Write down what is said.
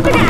Open up!